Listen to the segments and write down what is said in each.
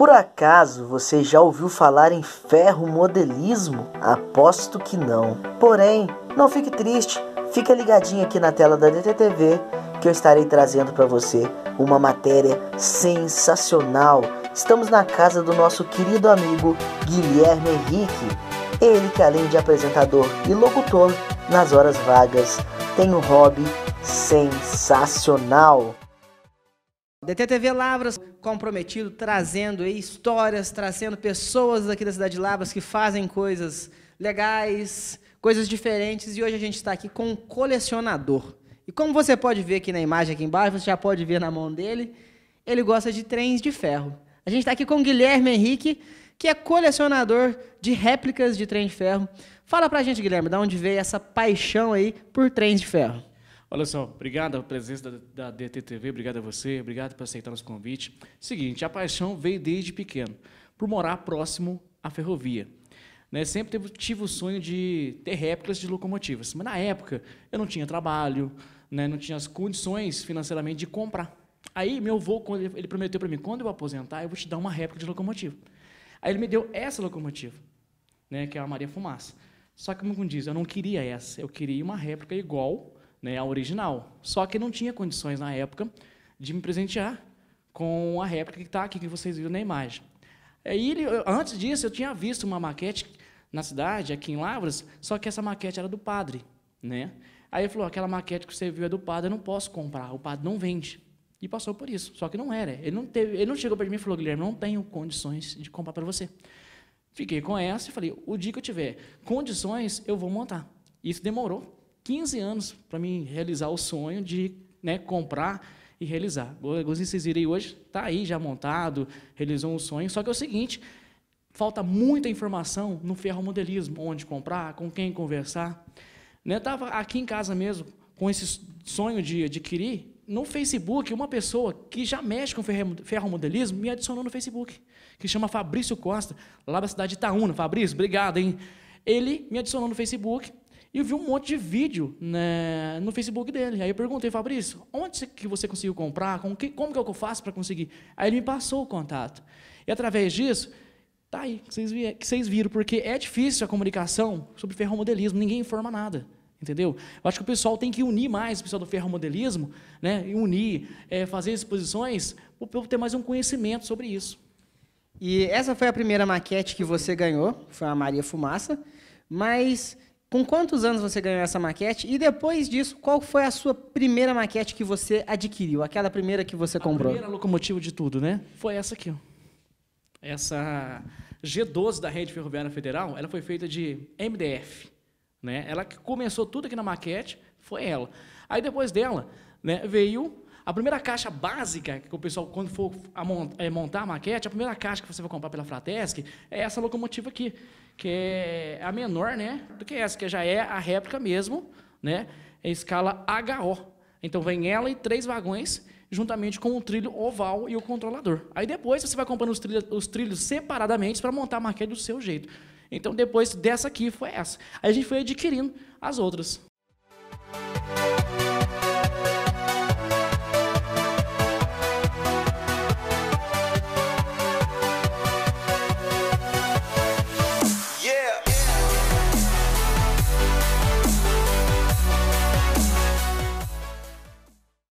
Por acaso você já ouviu falar em ferro modelismo? Aposto que não. Porém, não fique triste, fica ligadinho aqui na tela da DTTV que eu estarei trazendo para você uma matéria sensacional. Estamos na casa do nosso querido amigo Guilherme Henrique. Ele que além de apresentador e locutor nas horas vagas, tem um hobby sensacional. DTTV Lavras comprometido, trazendo histórias, trazendo pessoas aqui da cidade de Lavras que fazem coisas legais, coisas diferentes. E hoje a gente está aqui com um colecionador. E como você pode ver aqui na imagem aqui embaixo, você já pode ver na mão dele, ele gosta de trens de ferro. A gente está aqui com o Guilherme Henrique, que é colecionador de réplicas de trem de ferro. Fala pra gente, Guilherme, de onde veio essa paixão aí por trens de ferro? Olha só, obrigado pela presença da, da DTTV, obrigado a você, obrigado por aceitar nosso convite. Seguinte, a paixão veio desde pequeno, por morar próximo à ferrovia. Né, sempre tive, tive o sonho de ter réplicas de locomotivas, mas na época eu não tinha trabalho, né, não tinha as condições financeiramente de comprar. Aí meu avô, ele prometeu para mim, quando eu aposentar, eu vou te dar uma réplica de locomotiva. Aí ele me deu essa locomotiva, né, que é a Maria Fumaça. Só que, como diz, eu não queria essa, eu queria uma réplica igual né, a original. Só que não tinha condições na época de me presentear com a réplica que está aqui, que vocês viram na imagem. Aí, antes disso, eu tinha visto uma maquete na cidade, aqui em Lavras, só que essa maquete era do padre. Né? Aí ele falou, aquela maquete que você viu é do padre, eu não posso comprar, o padre não vende. E passou por isso, só que não era. Ele não, teve, ele não chegou para mim e falou, Guilherme, não tenho condições de comprar para você. Fiquei com essa e falei, o dia que eu tiver condições, eu vou montar. Isso demorou 15 anos para mim realizar o sonho de né, comprar e realizar. Vocês viram hoje, está aí já montado, realizou um sonho. Só que é o seguinte, falta muita informação no ferromodelismo, onde comprar, com quem conversar. Né, Estava aqui em casa mesmo, com esse sonho de adquirir, no Facebook, uma pessoa que já mexe com ferromodelismo me adicionou no Facebook, que chama Fabrício Costa, lá da cidade de Itaúna. Fabrício, obrigado, hein? Ele me adicionou no Facebook e eu vi um monte de vídeo né, no Facebook dele. Aí eu perguntei, Fabrício, onde que você conseguiu comprar? Como que, como que eu faço para conseguir? Aí ele me passou o contato. E através disso, tá aí, que vocês, que vocês viram, porque é difícil a comunicação sobre ferromodelismo, ninguém informa nada. Entendeu? Eu acho que o pessoal tem que unir mais o pessoal do ferromodelismo, né? E unir, é, fazer exposições, para o povo ter mais um conhecimento sobre isso. E essa foi a primeira maquete que você ganhou, foi a Maria Fumaça, mas com quantos anos você ganhou essa maquete? E depois disso, qual foi a sua primeira maquete que você adquiriu? Aquela primeira que você comprou? A primeira locomotiva de tudo, né? Foi essa aqui. Ó. Essa G12 da Rede Ferroviária Federal, ela foi feita de MDF. Né? Ela que começou tudo aqui na maquete, foi ela. Aí depois dela, né, veio a primeira caixa básica que o pessoal, quando for a é, montar a maquete, a primeira caixa que você vai comprar pela Fratesc é essa locomotiva aqui, que é a menor né, do que essa, que já é a réplica mesmo, né, em escala HO. Então vem ela e três vagões, juntamente com o trilho oval e o controlador. Aí depois você vai comprando os trilhos, os trilhos separadamente para montar a maquete do seu jeito. Então depois dessa aqui foi essa. Aí a gente foi adquirindo as outras.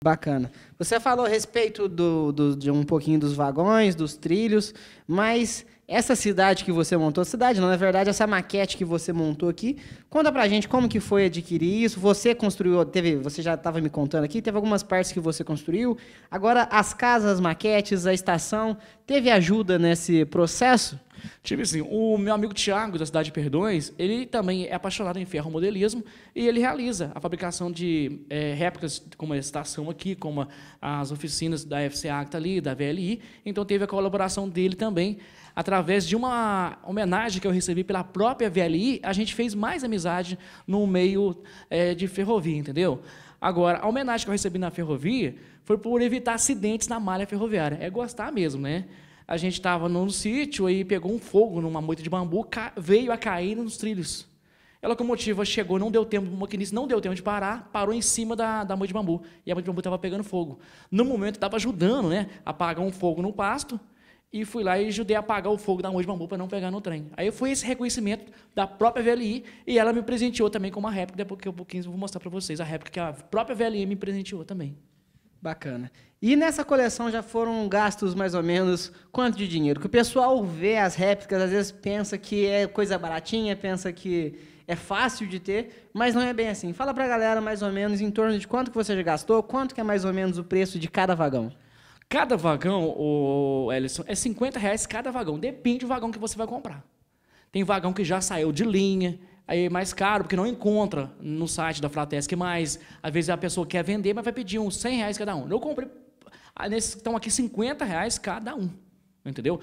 Bacana. Você falou a respeito do, do, de um pouquinho dos vagões, dos trilhos, mas essa cidade que você montou, cidade não, na verdade, essa maquete que você montou aqui, conta pra gente como que foi adquirir isso. Você construiu, teve, você já estava me contando aqui, teve algumas partes que você construiu. Agora, as casas, as maquetes, a estação, teve ajuda nesse processo? Tive assim, o meu amigo Tiago, da cidade de Perdões, ele também é apaixonado em ferromodelismo e ele realiza a fabricação de é, réplicas, como a estação aqui, como as oficinas da FCA que está ali, da VLI. Então, teve a colaboração dele também. Através de uma homenagem que eu recebi pela própria VLI, a gente fez mais amizade no meio é, de ferrovia, entendeu? Agora, a homenagem que eu recebi na ferrovia foi por evitar acidentes na malha ferroviária. É gostar mesmo, né? A gente estava num sítio e pegou um fogo numa moita de bambu, veio a cair nos trilhos. A locomotiva chegou, não deu tempo, o maquinista não deu tempo de parar, parou em cima da, da moita de bambu. E a moita de bambu estava pegando fogo. No momento, estava ajudando né, a apagar um fogo no pasto e fui lá e ajudei a apagar o fogo da mão de bambu para não pegar no trem. Aí foi esse reconhecimento da própria VLI e ela me presenteou também com uma réplica, que eu pouquinho vou mostrar para vocês a réplica que a própria VLI me presenteou também. Bacana. E nessa coleção já foram gastos mais ou menos quanto de dinheiro? Que o pessoal vê as réplicas, às vezes pensa que é coisa baratinha, pensa que é fácil de ter, mas não é bem assim. Fala para a galera mais ou menos em torno de quanto que você já gastou, quanto que é mais ou menos o preço de cada vagão. Cada vagão, o Ellison, é 50 reais cada vagão. Depende do vagão que você vai comprar. Tem vagão que já saiu de linha, aí é mais caro, porque não encontra no site da Fratesc mais. Às vezes a pessoa quer vender, mas vai pedir uns 100 reais cada um. Eu comprei, ah, nesses estão aqui 50 reais cada um. Entendeu?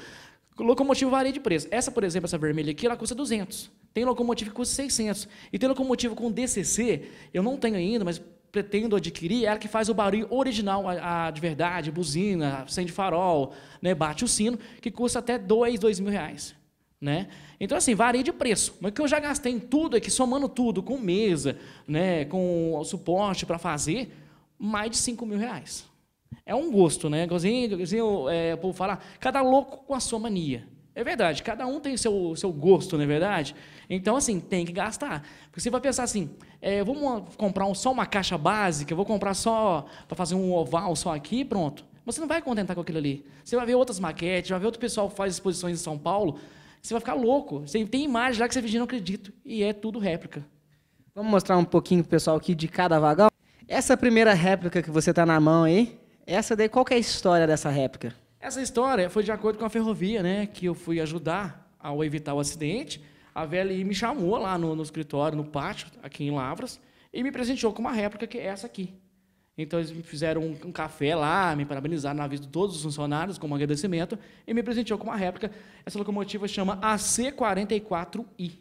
Locomotiva varia de preço. Essa, por exemplo, essa vermelha aqui, ela custa 200. Tem locomotiva que custa 600. E tem locomotiva com DCC, eu não tenho ainda, mas pretendo adquirir, é ela que faz o barulho original, a, a de verdade, buzina, acende farol, né, bate o sino, que custa até dois, dois mil reais. Né? Então, assim, varia de preço. Mas o que eu já gastei em tudo aqui, somando tudo, com mesa, né, com suporte para fazer, mais de cinco mil reais. É um gosto, né? Igualzinho, igualzinho é, o povo fala, cada louco com a sua mania. É verdade, cada um tem seu, seu gosto, não é verdade? Então, assim, tem que gastar. Porque você vai pensar assim, é, vamos comprar um, só uma caixa básica, vou comprar só para fazer um oval só aqui, pronto. Você não vai contentar com aquilo ali. Você vai ver outras maquetes, vai ver outro pessoal que faz exposições em São Paulo, você vai ficar louco. Você tem imagem lá que você vê, não acredito. E é tudo réplica. Vamos mostrar um pouquinho pro pessoal aqui de cada vagão? Essa primeira réplica que você está na mão aí, essa daí, qual é a história dessa réplica? Essa história foi de acordo com a ferrovia, né, que eu fui ajudar ao evitar o acidente. A VLI me chamou lá no, no escritório, no pátio, aqui em Lavras, e me presenteou com uma réplica que é essa aqui. Então eles me fizeram um, um, café lá, me parabenizaram na vista de todos os funcionários como agradecimento e me presenteou com uma réplica. Essa locomotiva chama AC44I.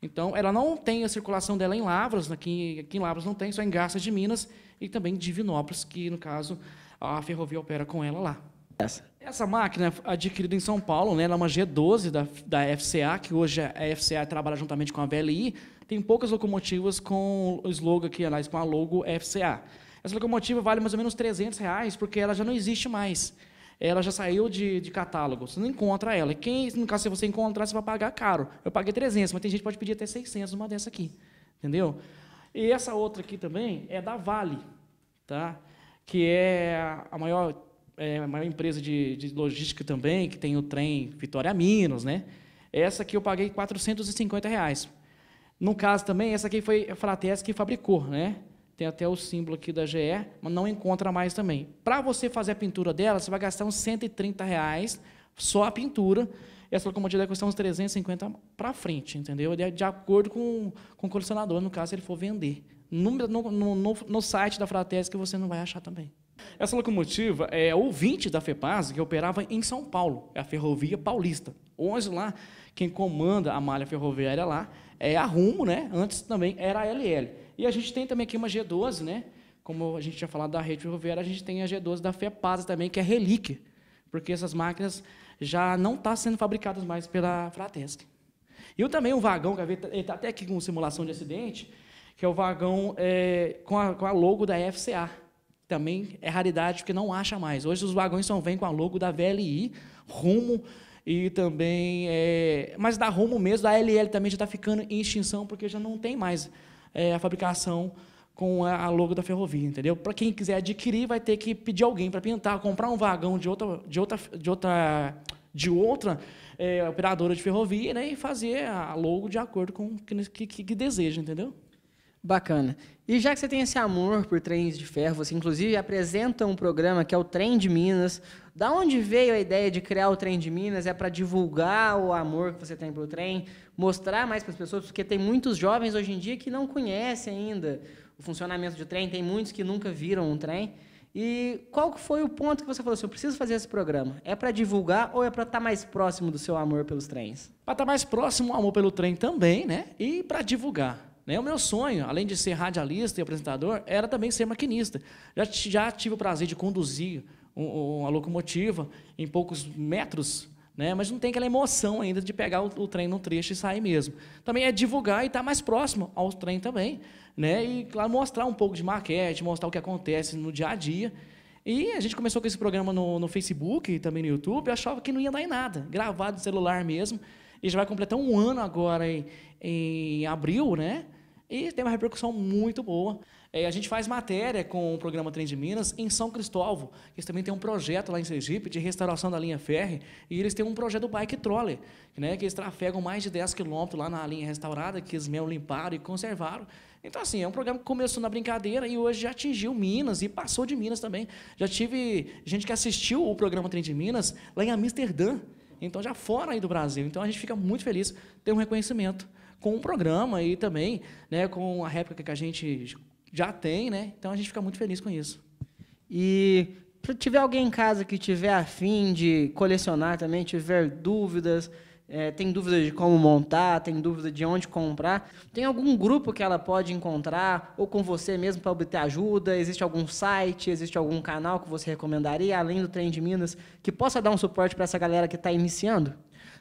Então ela não tem a circulação dela em Lavras, aqui, aqui em Lavras não tem, só em Garça de Minas e também em Divinópolis, que no caso a ferrovia opera com ela lá. Essa. Essa máquina é adquirida em São Paulo, né, ela é uma G12 da, da FCA, que hoje a FCA trabalha juntamente com a VLI. Tem poucas locomotivas com o slogan aqui, aliás, com a logo FCA. Essa locomotiva vale mais ou menos 300 reais, porque ela já não existe mais. Ela já saiu de, de catálogo, você não encontra ela. Quem, no caso, se você encontrar, você vai pagar caro. Eu paguei 300, mas tem gente que pode pedir até 600 numa dessa aqui. Entendeu? E essa outra aqui também é da Vale, tá? que é a maior é a maior empresa de, de logística também, que tem o trem Vitória Minas, né? Essa aqui eu paguei 450 reais. No caso também, essa aqui foi a Fratesc que fabricou, né? Tem até o símbolo aqui da GE, mas não encontra mais também. Para você fazer a pintura dela, você vai gastar uns 130 reais só a pintura. Essa locomotiva vai custar uns 350 para frente, entendeu? De, acordo com, com o colecionador, no caso, se ele for vender. No, no, no, no site da Fratesc você não vai achar também. Essa locomotiva é ouvinte da FEPAS, que operava em São Paulo, é a Ferrovia Paulista. Hoje lá, quem comanda a malha ferroviária lá é a Rumo, né? Antes também era a LL. E a gente tem também aqui uma G12, né? Como a gente tinha falado da rede ferroviária, a gente tem a G12 da FEPAS também, que é relíquia, porque essas máquinas já não estão tá sendo fabricadas mais pela Fratesc. E também um vagão, que está até aqui com simulação de acidente, que é o vagão é, com, a, com a logo da FCA também é raridade porque não acha mais. Hoje os vagões só vêm com a logo da VLI, Rumo e também, é, mas da Rumo mesmo, da LL também já está ficando em extinção porque já não tem mais é, a fabricação com a logo da ferrovia, entendeu? Para quem quiser adquirir, vai ter que pedir alguém para pintar, comprar um vagão de outra, de outra, de outra, de outra é, operadora de ferrovia, né, e fazer a logo de acordo com o que, que, que deseja, entendeu? Bacana. E já que você tem esse amor por trens de ferro, você inclusive apresenta um programa que é o Trem de Minas. Da onde veio a ideia de criar o Trem de Minas? É para divulgar o amor que você tem pelo trem, mostrar mais para as pessoas, porque tem muitos jovens hoje em dia que não conhecem ainda o funcionamento de trem, tem muitos que nunca viram um trem. E qual foi o ponto que você falou assim, eu preciso fazer esse programa? É para divulgar ou é para estar tá mais próximo do seu amor pelos trens? Para estar tá mais próximo do amor pelo trem também, né? E para divulgar. Né? O meu sonho, além de ser radialista e apresentador, era também ser maquinista. Já, já tive o prazer de conduzir uma locomotiva em poucos metros, né? mas não tem aquela emoção ainda de pegar o, o trem no trecho e sair mesmo. Também é divulgar e estar mais próximo ao trem também. Né? E, claro, mostrar um pouco de maquete, mostrar o que acontece no dia a dia. E a gente começou com esse programa no, no Facebook e também no YouTube, eu achava que não ia dar em nada, gravado no celular mesmo. E já vai completar um ano agora em, em abril, né? E tem uma repercussão muito boa. É, a gente faz matéria com o programa Trem de Minas em São Cristóvão. Eles também têm um projeto lá em Sergipe de restauração da linha férrea. E eles têm um projeto do bike troller, né, que eles trafegam mais de 10 quilômetros lá na linha restaurada, que eles mesmo limparam e conservaram. Então, assim, é um programa que começou na brincadeira e hoje já atingiu Minas e passou de Minas também. Já tive gente que assistiu o programa Trem de Minas lá em Amsterdã. Então, já fora aí do Brasil. Então, a gente fica muito feliz ter um reconhecimento com o programa e também né, com a réplica que a gente já tem, né? Então a gente fica muito feliz com isso. E se tiver alguém em casa que tiver afim de colecionar também, tiver dúvidas, é, tem dúvida de como montar, tem dúvida de onde comprar, tem algum grupo que ela pode encontrar, ou com você mesmo para obter ajuda? Existe algum site, existe algum canal que você recomendaria, além do Trem de Minas, que possa dar um suporte para essa galera que está iniciando?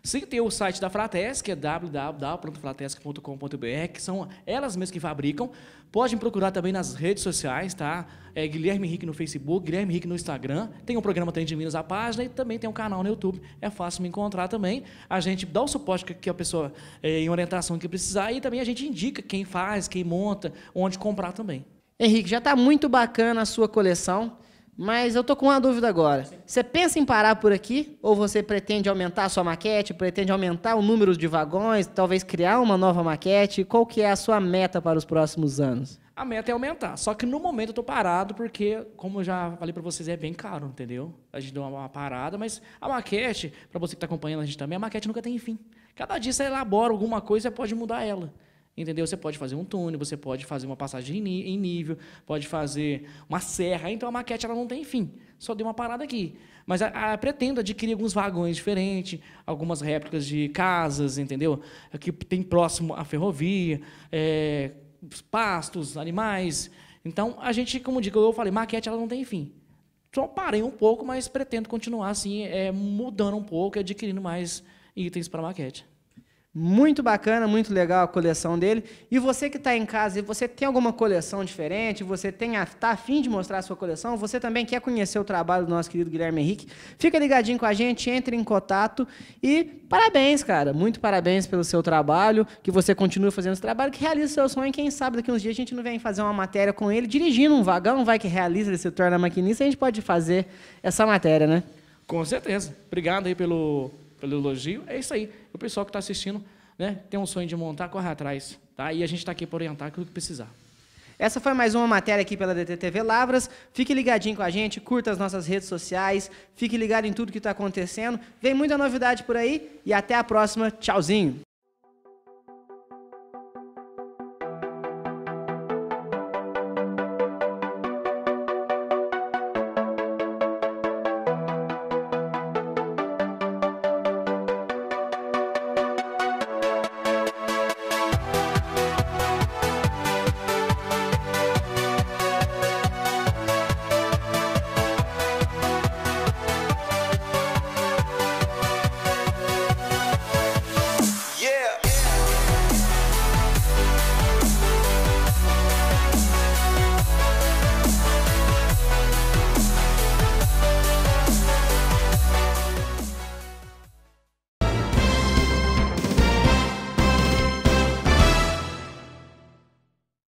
Sim, tem o site da Fratesc, que é www.fratesc.com.br, que são elas mesmas que fabricam. Pode me procurar também nas redes sociais, tá? É Guilherme Henrique no Facebook, Guilherme Henrique no Instagram. Tem o programa Trem de Minas, a página, e também tem um canal no YouTube. É fácil me encontrar também. A gente dá o suporte que a pessoa, é, em orientação que precisar, e também a gente indica quem faz, quem monta, onde comprar também. Henrique, já está muito bacana a sua coleção. Mas eu tô com uma dúvida agora. Você pensa em parar por aqui? Ou você pretende aumentar a sua maquete, pretende aumentar o número de vagões, talvez criar uma nova maquete? Qual que é a sua meta para os próximos anos? A meta é aumentar. Só que no momento eu tô parado porque, como eu já falei para vocês, é bem caro, entendeu? A gente deu uma parada, mas a maquete, para você que está acompanhando a gente também, a maquete nunca tem fim. Cada dia você elabora alguma coisa e pode mudar ela. Entendeu? Você pode fazer um túnel, você pode fazer uma passagem em nível, pode fazer uma serra. Então a maquete ela não tem fim. Só deu uma parada aqui. Mas a, a, pretendo adquirir alguns vagões diferentes, algumas réplicas de casas, entendeu? Que tem próximo à ferrovia, é, pastos, animais. Então a gente, como digo, eu falei, maquete ela não tem fim. Só parei um pouco, mas pretendo continuar assim, é, mudando um pouco, adquirindo mais itens para maquete. Muito bacana, muito legal a coleção dele. E você que está em casa e você tem alguma coleção diferente, você está afim de mostrar a sua coleção, você também quer conhecer o trabalho do nosso querido Guilherme Henrique, fica ligadinho com a gente, entre em contato e parabéns, cara. Muito parabéns pelo seu trabalho, que você continue fazendo esse trabalho, que realize seu sonho. Quem sabe daqui uns dias a gente não vem fazer uma matéria com ele, dirigindo um vagão, vai que realiza, ele se torna maquinista, a gente pode fazer essa matéria, né? Com certeza. Obrigado aí pelo pelo elogio. É isso aí. O pessoal que está assistindo né, tem um sonho de montar, corre atrás. Tá? E a gente está aqui para orientar aquilo que precisar. Essa foi mais uma matéria aqui pela DTTV Lavras. Fique ligadinho com a gente, curta as nossas redes sociais, fique ligado em tudo que está acontecendo. Vem muita novidade por aí e até a próxima. Tchauzinho!